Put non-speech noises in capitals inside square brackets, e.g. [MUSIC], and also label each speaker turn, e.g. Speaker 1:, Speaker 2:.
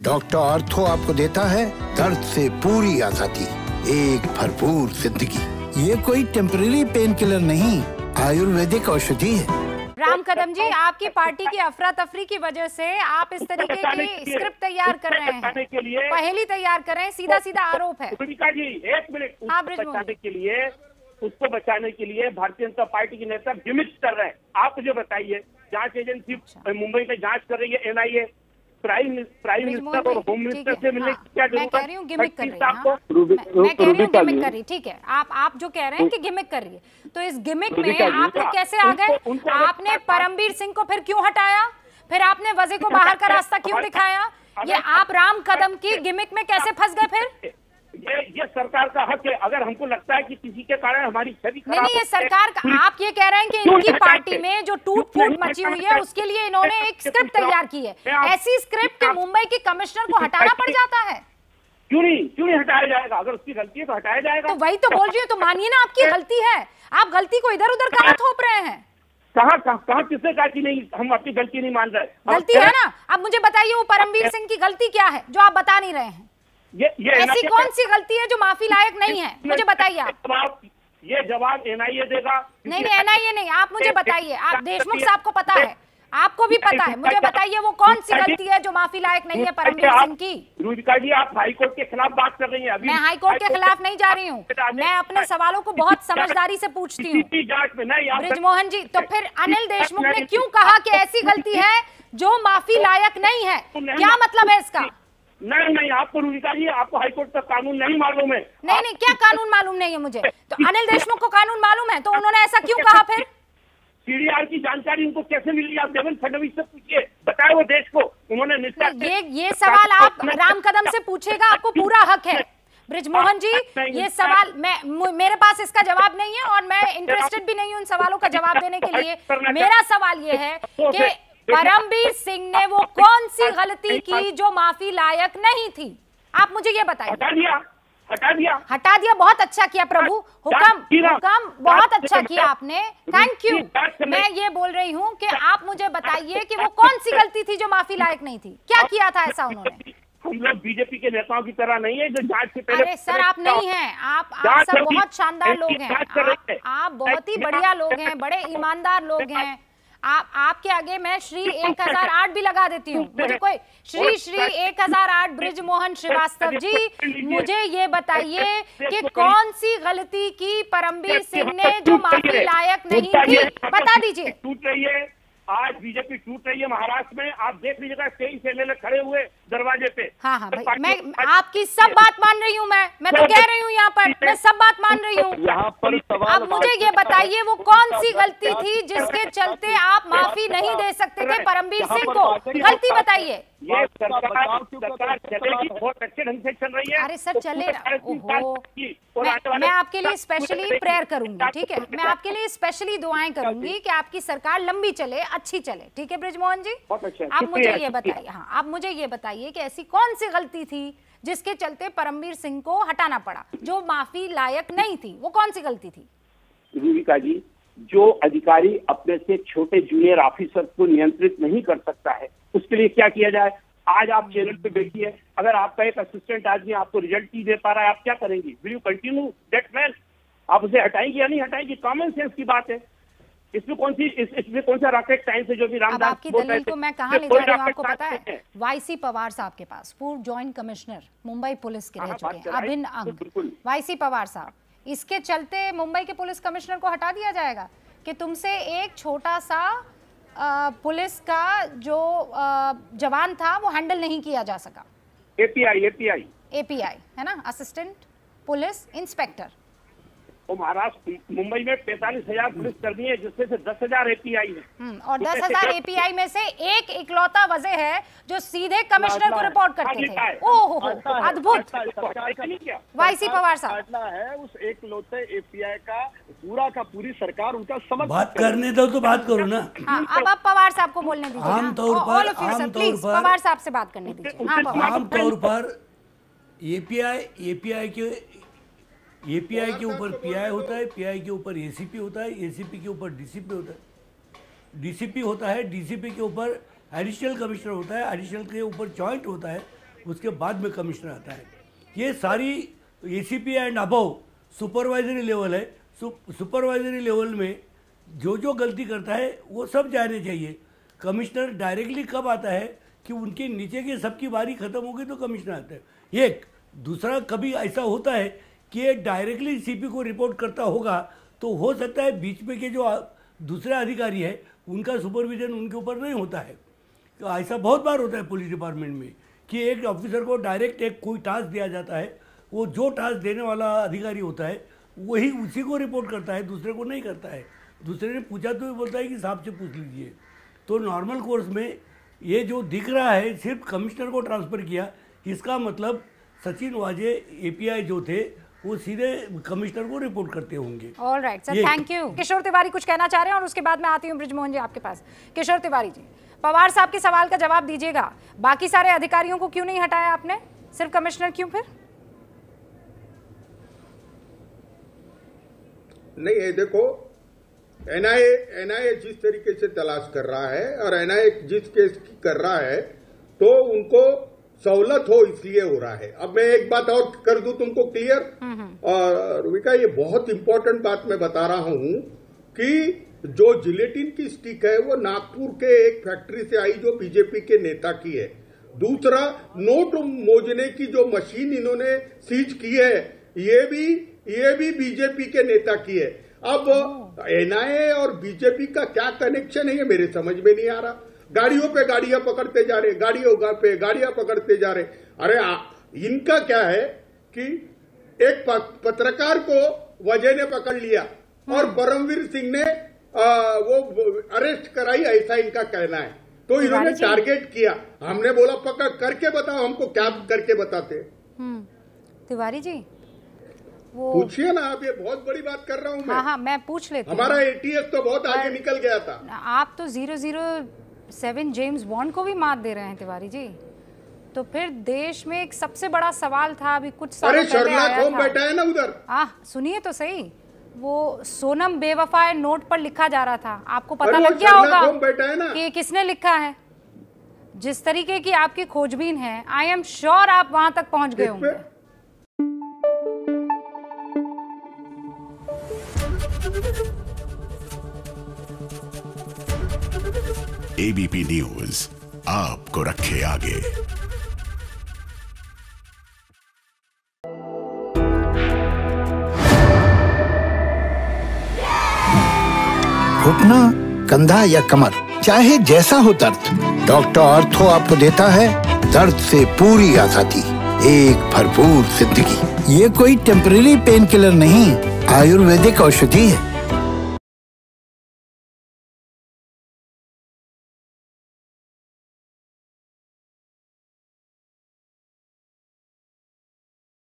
Speaker 1: Doctor ortho आपको देता है दर्द से पूरी आज़ादी एक भरपूर ज़िंदगी। ये कोई टेम्पररी पेन किलर नहीं आयुर्वेदिक औषधि है।
Speaker 2: राम कदम जी आपकी पार्टी की अफरा तफरी की वजह से आप इस तरीके की स्क्रिप्ट तैयार कर रहे हैं।
Speaker 3: के लिए
Speaker 2: पहेली तैयार कर रहे हैं सीधा सीधा आरोप है।
Speaker 3: जी एक मिनट
Speaker 2: हाँ,
Speaker 3: उसको बचाने के लिए उसको बचाने के लिए भारतीय जनता पार्टी के नेता गिमिक्स कर रहे हैं। आप मुझे बताइए जाँच एजेंसी
Speaker 2: अच्छा।
Speaker 3: मुंबई में जाँच कर रही है एनआईए प्राइम प्राइम मिनिस्टर और होम
Speaker 2: ठीक
Speaker 3: मिनिस्टर
Speaker 2: है,
Speaker 3: से मिलने
Speaker 2: हाँ,
Speaker 3: की क्या ज़रूरत
Speaker 2: कह गिमिक कर रही है
Speaker 3: साहब
Speaker 2: हाँ।
Speaker 3: को
Speaker 2: मैं मैं कह रही हूँ गिमिक कर रही ठीक है। आप आप जो कह रहे हैं कि गिमिक कर रही है तो इस गिमिक में आप लोग कैसे आ गए? आपने परमवीर सिंह को फिर क्यों हटाया? फिर आपने वजह को [LAUGHS] बाहर का रास्ता क्यों दिखाया? ये आप राम कदम की गिमिक में कैसे फंस गए फिर? [LAUGHS]
Speaker 3: ये ये सरकार का हक है। अगर हमको लगता है कि किसी के कारण हमारी छवि
Speaker 2: नहीं
Speaker 3: खराब
Speaker 2: नहीं ये सरकार का आप ये कह रहे हैं कि इनकी पार्टी में जो टूट फूट मची हुई है उसके लिए इन्होंने एक [LAUGHS] स्क्रिप्ट। तैयार की है। ऐसी स्क्रिप्ट के मुंबई के कमिश्नर को हटाना पड़ जाता है।
Speaker 3: क्यों नहीं? क्यों नहीं हटाया जाएगा? अगर उसकी गलती है तो हटाया जाएगा।
Speaker 2: तो वही तो बोल रही हूँ तो मानिए ना आपकी [LAUGHS] गलती है। आप गलती को इधर उधर कहाँ थोप रहे हैं?
Speaker 3: कहा कहा किसने कहा कि नहीं? हम अपनी गलती नहीं मान रहे।
Speaker 2: गलती है ना? अब मुझे बताइए वो परमवीर सिंह की गलती क्या है जो आप बता नहीं रहे हैं?
Speaker 3: ये ये
Speaker 2: ऐसी कौन सी गलती है जो माफ़ी लायक नहीं है? मुझे बताइए आप।
Speaker 3: ये जवाब एनआईए देगा।
Speaker 2: नहीं नहीं एनआईए नहीं आप मुझे बताइए। आप देशमुख साहब को पता है। आपको भी पता है। मुझे बताइए वो कौन सी गलती है जो माफ़ी लायक नहीं है परमवीर सिंह की?
Speaker 3: जी आप हाईकोर्ट के खिलाफ बात कर रही हैं अभी।
Speaker 2: मैं हाईकोर्ट के खिलाफ नहीं जा रही हूँ। मैं अपने सवालों को बहुत समझदारी से पूछती हूँ। ब्रिजमोहन जी तो फिर अनिल देशमुख ने क्यों कहा कि ऐसी गलती है जो माफ़ी लायक नहीं है? क्या मतलब है इसका?
Speaker 3: नहीं नहीं आपको जी आपको हाईकोर्ट का कानून नहीं मालूम है।
Speaker 2: नहीं नहीं क्या कानून मालूम नहीं है मुझे? तो अनिल देशमुख को कानून मालूम है? तो उन्होंने ऐसा क्यों कहा फिर?
Speaker 3: सीडीआर की जानकारी उनको कैसे मिली? आप देवेंद्र फडणवीस से पूछिए। बताए वो देश को। उन्होंने
Speaker 2: ये ये सवाल आप राम कदम से पूछेगा आपको पूरा हक है। ब्रिजमोहन जी ये सवाल मैं मेरे पास इसका जवाब नहीं है और मैं इंटरेस्टेड भी नहीं हूँ उन सवालों का जवाब देने के लिए। मेरा सवाल ये है कि परमवीर सिंह ने वो कौन सी गलती की जो माफ़ी लायक नहीं थी? आप मुझे ये बताइए।
Speaker 3: हटा दिया हटा दिया।
Speaker 2: हटा दिया बहुत अच्छा किया प्रभु। हुक्म हुक्म बहुत अच्छा किया आपने। थैंक यू मैं ये बोल रही हूँ कि आप मुझे बताइए कि वो कौन सी गलती थी जो माफ़ी लायक नहीं थी? क्या किया था ऐसा उन्होंने?
Speaker 3: हम लोग बीजेपी के नेताओं की तरह नहीं है जो जाँच से पहले
Speaker 2: अरे सर आप नहीं हैं। आप आप सब बहुत शानदार लोग हैं। आप, आप बहुत ही बढ़िया लोग हैं बड़े ईमानदार लोग हैं। आप आपके आगे मैं श्री 1008 भी लगा देती हूँ मुझे कोई श्री श्री 1008 ब्रिजमोहन श्रीवास्तव जी मुझे ये बताइए कि कौन सी गलती की परमवीर सिंह ने जो माफ़ी लायक नहीं थी बता दीजिए
Speaker 3: है आज बीजेपी टूट रही है महाराष्ट्र में आप देख लीजिएगा तेईस एमएलए खड़े हुए दरवाजे पे।
Speaker 2: हाँ हाँ भाई मैं आपकी सब बात मान रही हूँ मैं। मैं तो कह रही हूँ यहाँ पर मैं सब बात मान रही हूँ।
Speaker 4: यहाँ पर
Speaker 2: आप मुझे ये बताइए वो कौन सी गलती थी जिसके चलते आप माफ़ी नहीं दे सकते थे परमवीर सिंह को? गलती बताइए।
Speaker 3: ये सरकार सरकार चलेगी बहुत अच्छे ढंग से चल रही है।
Speaker 2: अरे सर चले ओहो। मैं मैं आपके लिए स्पेशली प्रेयर करूँगी ठीक है? मैं आपके लिए स्पेशली दुआएँ करूँगी कि आपकी सरकार लंबी चले अच्छी चले। ठीक है ब्रिजमोहन जी?
Speaker 3: अच्छा,
Speaker 2: आप मुझे ये बताइए हाँ आप मुझे ये बताइए कि ऐसी कौन सी गलती थी जिसके चलते परमवीर सिंह को हटाना पड़ा जो माफ़ी लायक नहीं थी? वो कौन सी गलती थी?
Speaker 3: रूबिका जी जो अधिकारी अपने से छोटे जूनियर ऑफिसर को नियंत्रित नहीं कर सकता है उसके लिए क्या किया जाए? आज आप चैनल पे बैठिए अगर आपका एक असिस्टेंट आदमी आपको रिज़ल्ट नहीं दे पा रहा है आप क्या करेंगी? Will you continue that man आप उसे हटाएँगे या नहीं हटाएँगे? कॉमन सेंस की बात है। इसमें कौन सी इस, इसमें कौन सा रॉकेट साइंस है जो भी रामदास
Speaker 2: आपकी दलील को मैं कहाँ ले जा रही हूँ? आपको पता है वाईसी पवार साहब के पास पूर्व जॉइंट कमिश्नर मुंबई पुलिस के रह चुके हैं। अभिन्न अंग। वाईसी पवार साहब इसके चलते मुंबई के पुलिस कमिश्नर को हटा दिया जाएगा कि तुमसे एक छोटा सा पुलिस का जो जवान था वो हैंडल नहीं किया जा सका।
Speaker 3: API API.
Speaker 2: एपीआई है ना? Assistant police inspector.
Speaker 3: वो महाराष्ट्र मुंबई में पैंतालीस हज़ार पुलिस कर्मी है जिसमें से दस हज़ार एपीआई है।
Speaker 2: हम्म, और दस हज़ार एपीआई में से एक इकलौता वजह है जो सीधे कमिश्नर को रिपोर्ट करते थे। ओहो अद्भुत। वाईसी पवार साहब।
Speaker 4: है उस एक एपीआई का पूरा का पूरी सरकार उनका समर्थन
Speaker 5: बात करने दो तो बात करो ना।
Speaker 2: हाँ अब आप पवार साहब को बोलने दीजिए
Speaker 5: आम
Speaker 2: हाँ।
Speaker 5: तौर
Speaker 2: All-
Speaker 5: पर- पर-
Speaker 2: पवार साहब से बात करने दीजिए। हाँ पवार।
Speaker 5: आम तौर पर एपीआई एपीआई के एपीआई के ऊपर पीआई होता है पीआई के ऊपर एसीपी होता है एसीपी के ऊपर डीसीपी होता है। डीसीपी होता है डीसीपी के ऊपर एडिशनल कमिश्नर होता है एडिशनल के ऊपर जॉइंट होता है, उसके बाद में कमिश्नर आता है। ये सारी A C P and above supervisory level है। सुपरवाइजरी लेवल में जो जो गलती करता है, वो सब जाने चाहिए। कमिश्नर डायरेक्टली कब आता है कि उनके नीचे के सबकी बारी खत्म होगी तो कमिश्नर आता है। एक, दूसरा, कभी ऐसा होता है कि ये डायरेक्टली सीपी को रिपोर्ट करता होगा तो हो सकता है बीच में के जो दूसरे अधिकारी है, उनका सुपरविजन उनके ऊपर नहीं होता है। तो ऐसा बहुत बार होता है पुलिस डिपार्टमेंट में, कि एक ऑफिसर को डायरेक्ट एक कोई टास्क दिया जाता है, वो जो टास्क देने वाला अधिकारी होता है, वही उसी को रिपोर्ट करता है, दूसरे को नहीं करता है। दूसरे ने पूछा तो भी बोलता है कि साहब से पूछ लीजिए। तो नॉर्मल कोर्स में ये जो दिख रहा है, सिर्फ़ कमिश्नर को ट्रांसफ़र किया, इसका मतलब सचिन वाजे एपीआई जो थे वो सीधे कमिश्नर को रिपोर्ट करते होंगे।
Speaker 2: All right sir thank you Kishore Tiwari कुछ कहना चाह रहे हैं और उसके बाद मैं आती हूँ ब्रिजमोहन जी आपके पास। किशोर तिवारी जी पवार साहब के सवाल का जवाब दीजिएगा। बाकी सारे अधिकारियों को क्यों नहीं हटाया आपने? सिर्फ़ कमिश्नर क्यों फिर?
Speaker 6: नहीं ये देखो एनआईए एनआईए जिस तरीके से तलाश कर रहा है और एनआईए जिस केस की कर रहा है तो उनको सहूलत हो इसलिए हो रहा है। अब मैं एक बात और कर दू तुमको क्लियर और रुविका ये बहुत इंपॉर्टेंट बात मैं बता रहा हूँ कि जो जिलेटिन की स्टिक है वो नागपुर के एक फैक्ट्री से आई जो बीजेपी के नेता की है। दूसरा नोट मोजने की जो मशीन इन्होंने सीज की है ये भी ये भी बीजेपी के नेता की है। अब एनआईए और बीजेपी का क्या कनेक्शन है ये मेरे समझ में नहीं आ रहा। गाड़ियों पे गाड़ियाँ पकड़ते जा रहे गाड़ियों पे गाड़ियाँ पकड़ते जा रहे। अरे आ, इनका क्या है कि एक पत्रकार को वजह ने पकड़ लिया और हम्म। परमवीर सिंह ने आ, वो अरेस्ट कराई ऐसा इनका कहना है। तो इन्होंने टारगेट किया। हमने बोला पकड़ करके बताओ हमको क्या करके बताते?
Speaker 2: हम्म। तिवारी जी
Speaker 6: वो पूछिए ना आप ये बहुत बड़ी बात कर रहा हूँ मैं।
Speaker 2: हाँ हाँ मैं पूछ लेती
Speaker 6: हमारा एटीएस तो बहुत आगे निकल गया था।
Speaker 2: आप तो zero zero seven James Bond को भी मात दे रहे हैं तिवारी जी। तो फिर देश में एक सबसे बड़ा सवाल था अभी कुछ साल
Speaker 6: अरे पहले आया था। बैठा है ना उधर?
Speaker 2: आ सुनिए तो सही। वो सोनम बेवफा नोट पर लिखा जा रहा था। आपको पता लग गया होगा कि किसने लिखा है? जिस तरीके की आपकी खोजबीन है आई एम श्योर आप वहाँ तक पहुँच गए होंगे।
Speaker 7: एबीपी न्यूज़ आपको रखे आगे।
Speaker 1: घुटना, कंधा या कमर, चाहे जैसा हो दर्द। डॉक्टर ऑर्थो आपको देता है, दर्द से पूरी आज़ादी, एक भरपूर ज़िंदगी। ये कोई टेम्पररी पेन किलर नहीं, आयुर्वेदिक औषधि है।